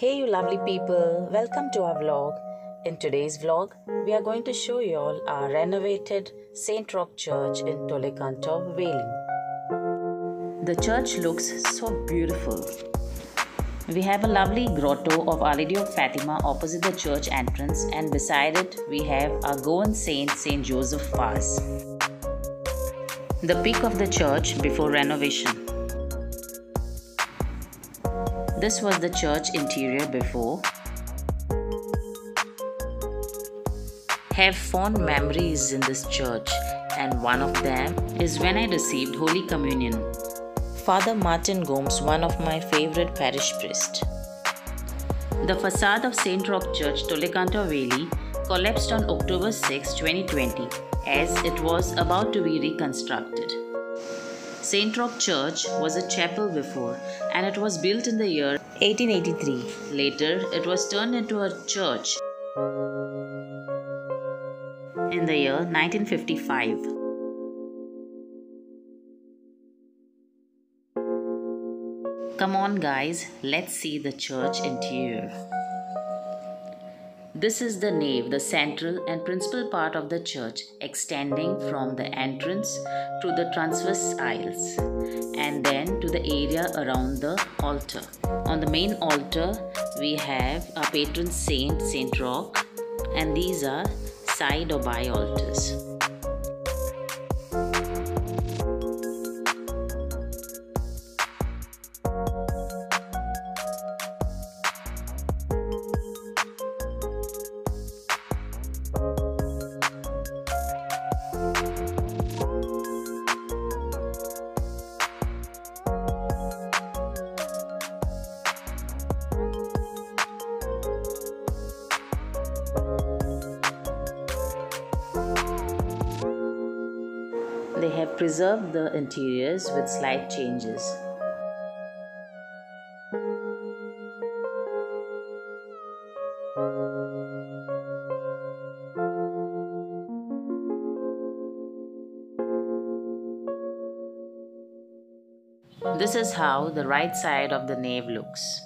Hey, you lovely people, welcome to our vlog. In today's vlog, we are going to show you all our renovated Saint Roque Church in Tollecanto, Velim. The church looks so beautiful. We have a lovely grotto of Our Lady of Fatima opposite the church entrance, and beside it, we have our Goan saint, Saint Joseph Vaz. The peak of the church before renovation. This was the church interior before. Have fond memories in this church, and one of them is when I received Holy Communion. Father Martin Gomes, one of my favorite parish priests. The facade of St. Roque Church, Tollecanto Velim, collapsed on October 6, 2020, as it was about to be reconstructed. St. Roque Church was a chapel before and it was built in the year 1883. Later, it was turned into a church in the year 1955. Come on, guys, let's see the church interior. This is the nave, the central and principal part of the church, extending from the entrance to the transverse aisles and then to the area around the altar. On the main altar, we have our patron saint, Saint Roque, and these are side or by altars. Preserved the interiors with slight changes. This is how the right side of the nave looks.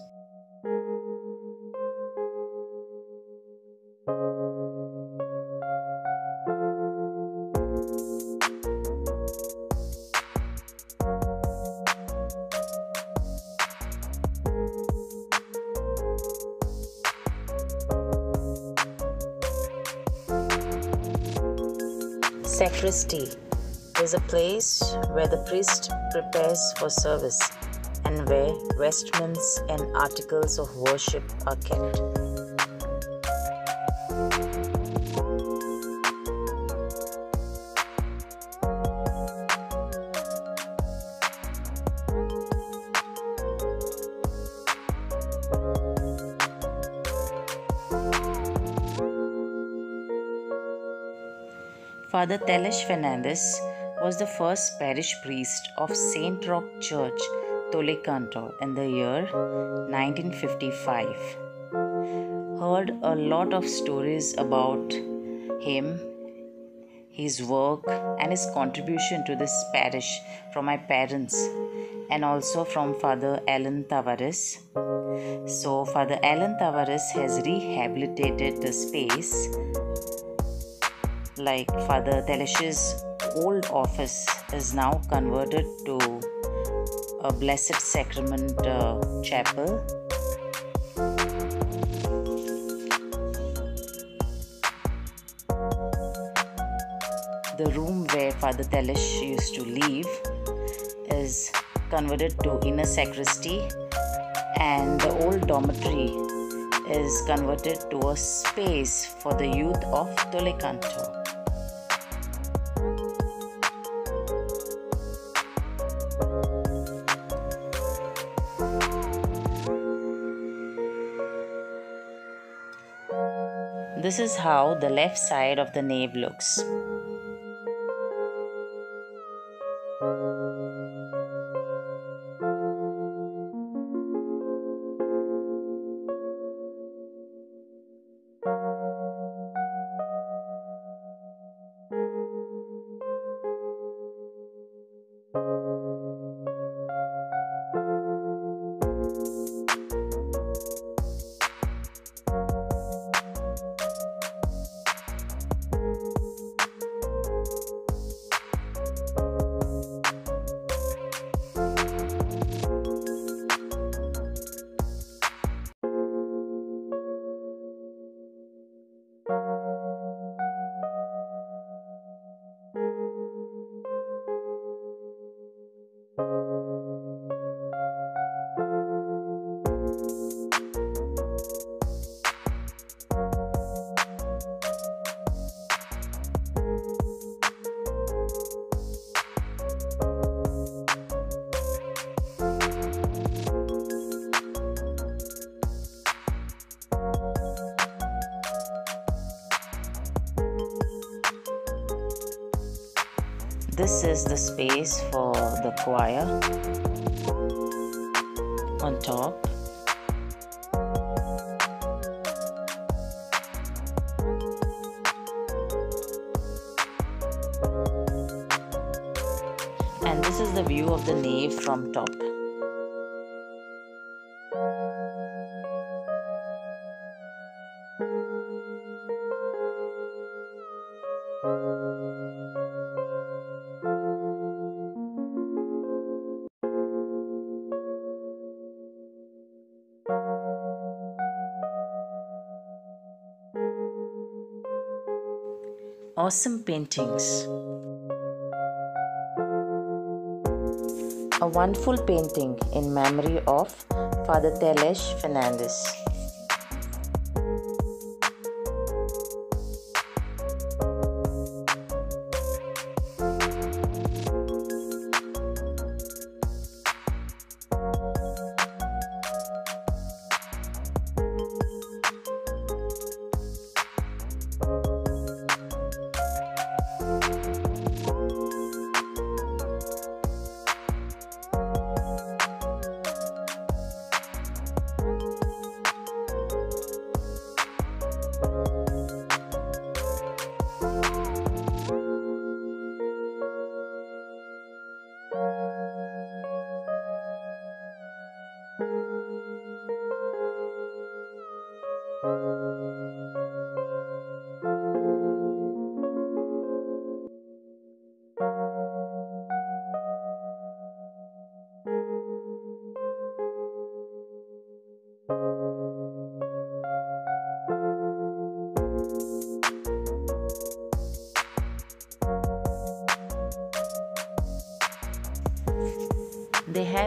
Sacristy is a place where the priest prepares for service and where vestments and articles of worship are kept. Father Teles Fernandez was the first parish priest of Saint Roque Church, Tollecanto, in the year 1955. Heard a lot of stories about him, his work, and his contribution to this parish from my parents and also from Father Alan Tavares. So, Father Alan Tavares has rehabilitated the space like Father Telesh's old office is now converted to a Blessed Sacrament uh, chapel. The room where Father Telesh used to live is converted to inner sacristy, and the old dormitory is converted to a space for the youth of Tollecanto. This is how the left side of the nave looks. This is the space for the choir on top. And this is the view of the nave from top. Awesome paintings. A wonderful painting in memory of Father Telesh Fernandez.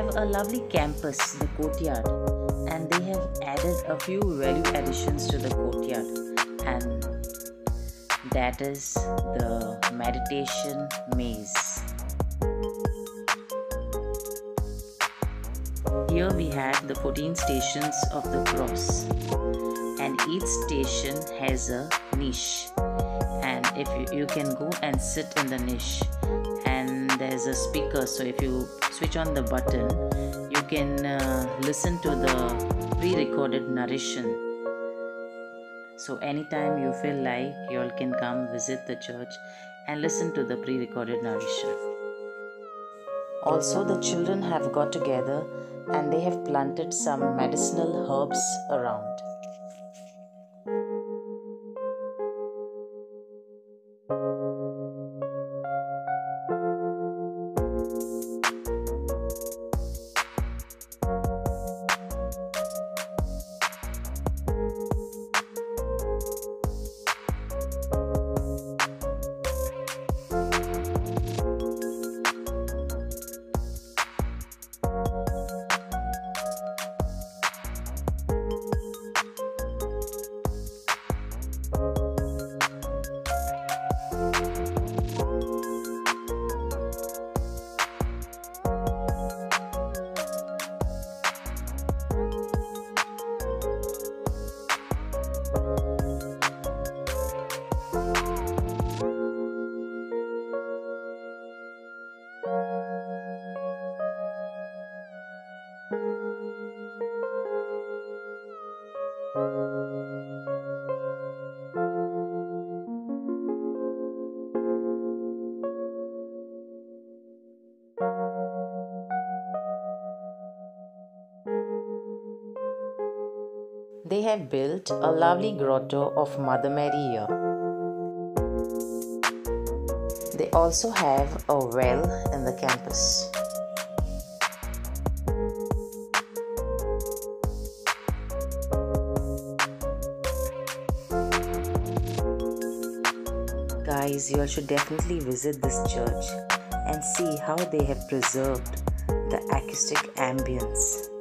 Have a lovely campus, the courtyard, and they have added a few value additions to the courtyard, and that is the meditation maze. Here we have the 14 stations of the cross, and each station has a niche. And if you, you can go and sit in the niche, there's a speaker, so if you switch on the button, you can uh, listen to the pre recorded narration. So, anytime you feel like, you all can come visit the church and listen to the pre recorded narration. Also, the children have got together and they have planted some medicinal herbs around. They have built a lovely grotto of Mother here. They also have a well in the campus. Guys, you all should definitely visit this church and see how they have preserved the acoustic ambience.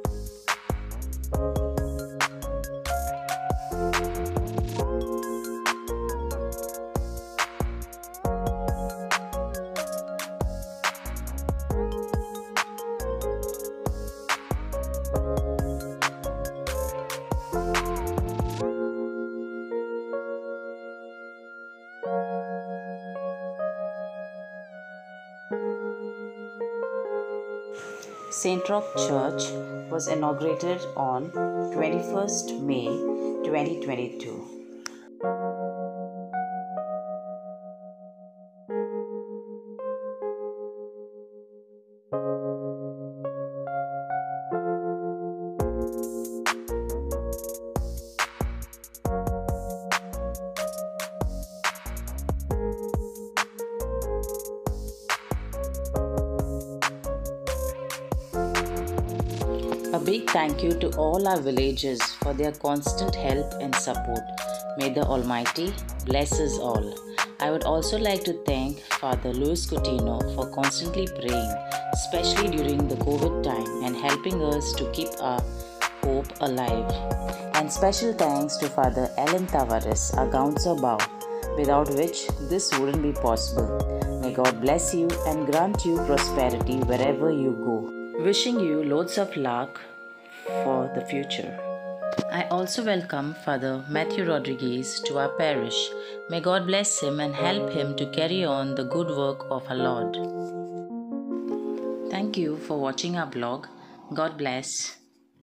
St. Roque Church was inaugurated on 21st May 2022. A big thank you to all our villagers for their constant help and support. May the Almighty bless us all. I would also like to thank Father Luis Coutinho for constantly praying, especially during the COVID time, and helping us to keep our hope alive. And special thanks to Father Alan Tavares, our Gaunsa Bao, without which this wouldn't be possible. May God bless you and grant you prosperity wherever you go. Wishing you loads of luck for the future. I also welcome Father Matthew Rodriguez to our parish. May God bless him and help him to carry on the good work of our Lord. Thank you for watching our blog. God bless.